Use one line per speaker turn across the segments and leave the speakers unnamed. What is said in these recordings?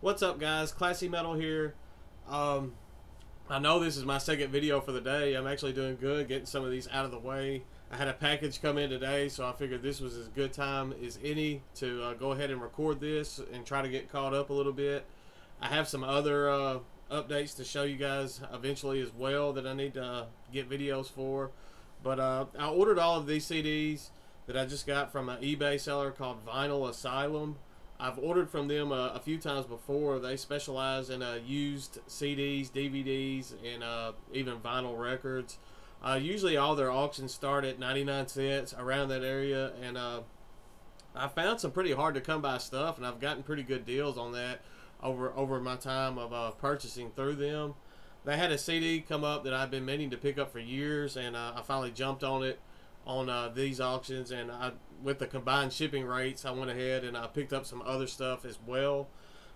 What's up, guys? Classy Metal here. Um, I know this is my second video for the day. I'm actually doing good, getting some of these out of the way. I had a package come in today, so I figured this was as good time as any to uh, go ahead and record this and try to get caught up a little bit. I have some other uh, updates to show you guys eventually as well that I need to get videos for. But uh, I ordered all of these CDs that I just got from an eBay seller called Vinyl Asylum. I've ordered from them a, a few times before. They specialize in uh, used CDs, DVDs, and uh, even vinyl records. Uh, usually, all their auctions start at 99 cents around that area, and uh, I found some pretty hard to come by stuff, and I've gotten pretty good deals on that over over my time of uh, purchasing through them. They had a CD come up that I've been meaning to pick up for years, and uh, I finally jumped on it on uh, these auctions, and I, with the combined shipping rates, I went ahead and I picked up some other stuff as well.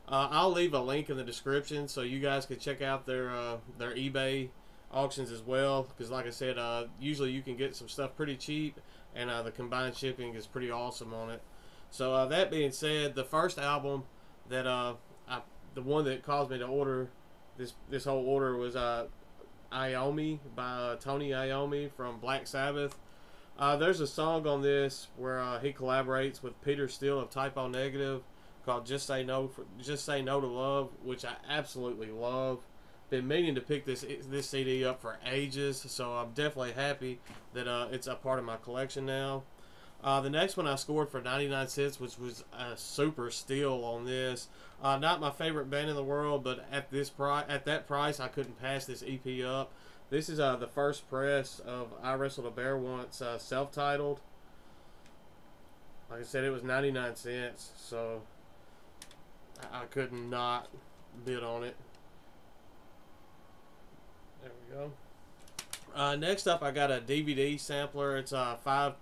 Uh, I'll leave a link in the description so you guys can check out their uh, their eBay auctions as well. Because like I said, uh, usually you can get some stuff pretty cheap, and uh, the combined shipping is pretty awesome on it. So uh, that being said, the first album that I, the one that caused me to order this this whole order was uh, Iommi by Tony Iommi from Black Sabbath. Uh, there's a song on this where uh, he collaborates with Peter Steele of Type O Negative called "Just Say No." For, Just Say No to Love, which I absolutely love. Been meaning to pick this this CD up for ages, so I'm definitely happy that uh, it's a part of my collection now. Uh, the next one I scored for 99 cents, which was a super steal on this. Uh, not my favorite band in the world, but at this price, at that price, I couldn't pass this EP up. This is uh, the first press of I Wrestled a Bear Once, uh, self-titled. Like I said, it was 99 cents, so I, I could not bid on it. There we go. Uh, next up, I got a DVD sampler. It's a five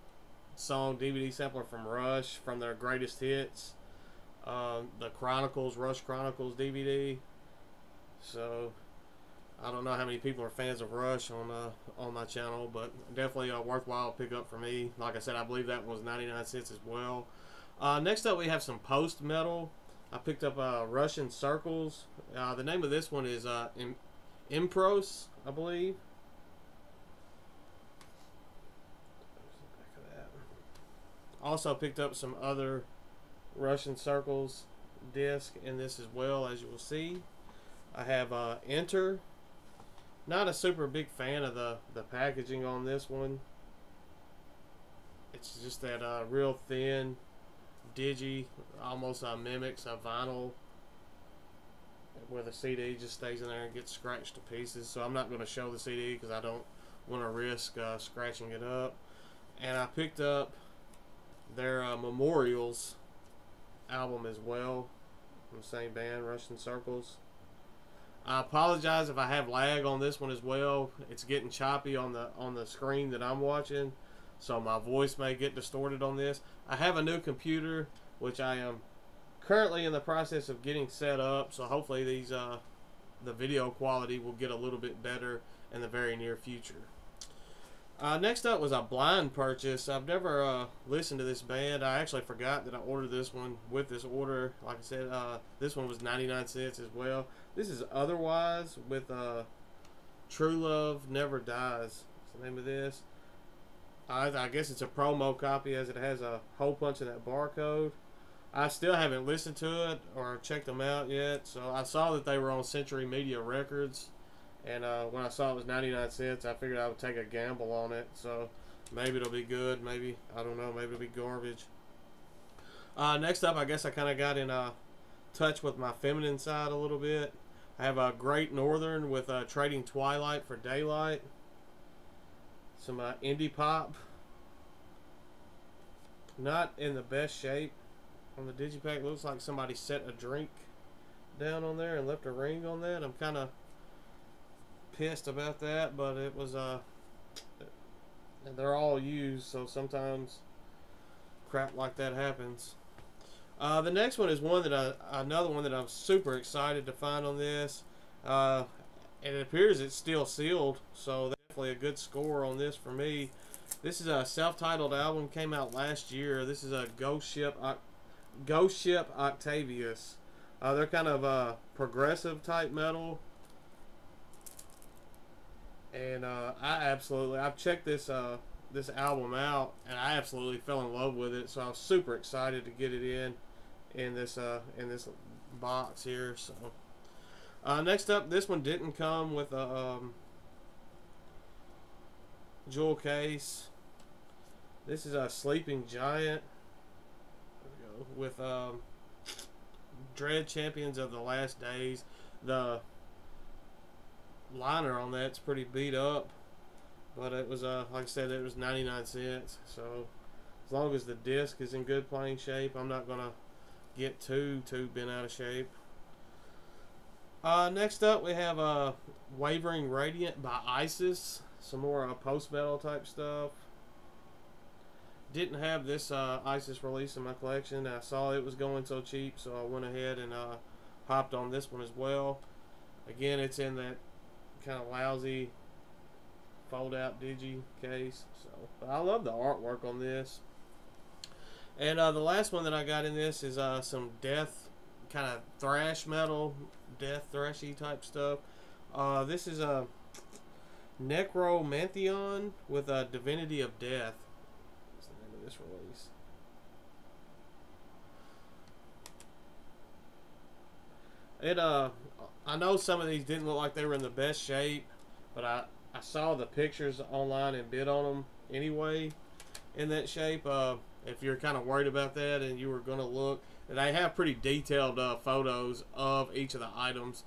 song DVD sampler from Rush from their greatest hits. Um, the Chronicles, Rush Chronicles DVD. So I don't know how many people are fans of Rush on uh, on my channel, but definitely a worthwhile pickup for me. Like I said, I believe that was 99 cents as well. Uh, next up, we have some post metal. I picked up uh, Russian Circles. Uh, the name of this one is uh, Im- Impros, I believe. Also picked up some other Russian Circles disc in this as well, as you will see. I have uh, Enter not a super big fan of the, the packaging on this one. It's just that uh, real thin, digi, almost uh, mimics a vinyl where the CD just stays in there and gets scratched to pieces. So I'm not going to show the CD because I don't want to risk uh, scratching it up. And I picked up their uh, Memorials album as well from the same band, Russian Circles. I apologize if I have lag on this one as well. It's getting choppy on the on the screen that I'm watching, so my voice may get distorted on this. I have a new computer which I am currently in the process of getting set up, so hopefully these uh, the video quality will get a little bit better in the very near future. Uh, next up was a blind purchase. I've never uh, listened to this band. I actually forgot that I ordered this one with this order. Like I said, uh, this one was 99 cents as well. This is Otherwise with uh, True Love Never Dies. That's the name of this. I, I guess it's a promo copy as it has a hole punch in that barcode. I still haven't listened to it or checked them out yet. So I saw that they were on Century Media Records. And uh, when I saw it was 99 cents, I figured I would take a gamble on it. So maybe it'll be good. Maybe, I don't know, maybe it'll be garbage. Uh, next up, I guess I kind of got in uh, touch with my feminine side a little bit. I have a Great Northern with uh, Trading Twilight for Daylight. Some uh, indie pop. Not in the best shape on the digipack. Looks like somebody set a drink down on there and left a ring on that. I'm kind of pissed about that, but it was uh they're all used, so sometimes crap like that happens. Uh, the next one is one that I another one that I'm super excited to find on this. Uh, it appears it's still sealed, so definitely a good score on this for me. This is a self-titled album, came out last year. This is a Ghost Ship, Ghost Ship Octavius. Uh, they're kind of a progressive type metal. And uh, I absolutely, I've checked this uh, this album out, and I absolutely fell in love with it. So I was super excited to get it in in this uh, in this box here. So uh, next up, this one didn't come with a um, jewel case. This is a Sleeping Giant with um, Dread Champions of the Last Days. The liner on that's pretty beat up, but it was uh like I said, it was 99 cents. So as long as the disc is in good playing shape, I'm not gonna get too too bent out of shape. Uh, next up, we have uh, Wavering Radiant by Isis. Some more uh, post metal type stuff. Didn't have this uh, Isis release in my collection. I saw it was going so cheap, so I went ahead and uh, hopped on this one as well. Again, it's in that kind of lousy fold out digi case. So I love the artwork on this. And uh, the last one that I got in this is uh, some death kind of thrash metal, death thrashy type stuff. Uh, this is a Necromantheon with a Divinity of Death. What's the name of this release? It uh, I know some of these didn't look like they were in the best shape, but I I saw the pictures online and bid on them anyway in that shape. Uh, if you're kind of worried about that and you were going to look, they have pretty detailed uh, photos of each of the items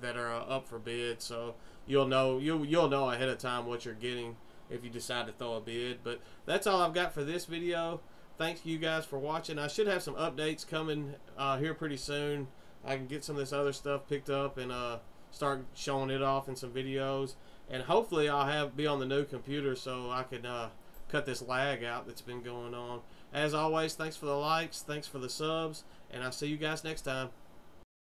that are uh, up for bid, so you'll know you'll you'll know ahead of time what you're getting if you decide to throw a bid. But that's all I've got for this video. Thanks you guys for watching. I should have some updates coming uh, here pretty soon. I can get some of this other stuff picked up and uh, start showing it off in some videos. And hopefully I'll have be on the new computer so I can uh, cut this lag out that's been going on. As always, thanks for the likes, thanks for the subs, and I'll see you guys next time.